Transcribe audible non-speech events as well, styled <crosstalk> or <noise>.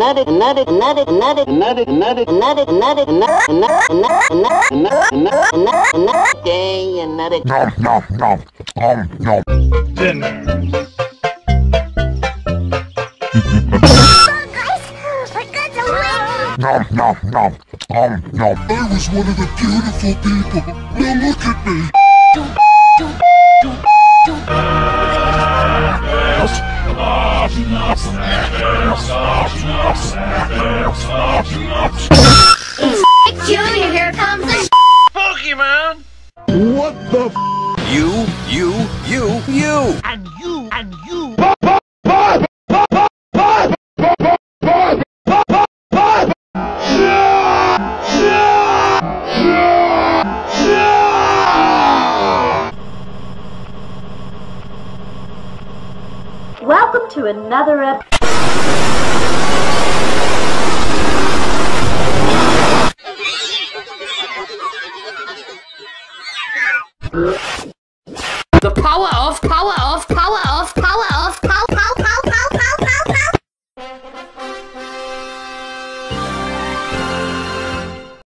another, another, another, another, another, another, another, another, another, another, another, another, another, another, another day, another. Nom nom nom nom nom. Dinner. <laughs> Nom nom nom nom nom. I was one of the beautiful people. Now look at me. Junior, here comes the Pokemon! What the f? You, you, you, you! And you, and you! Welcome to another episode.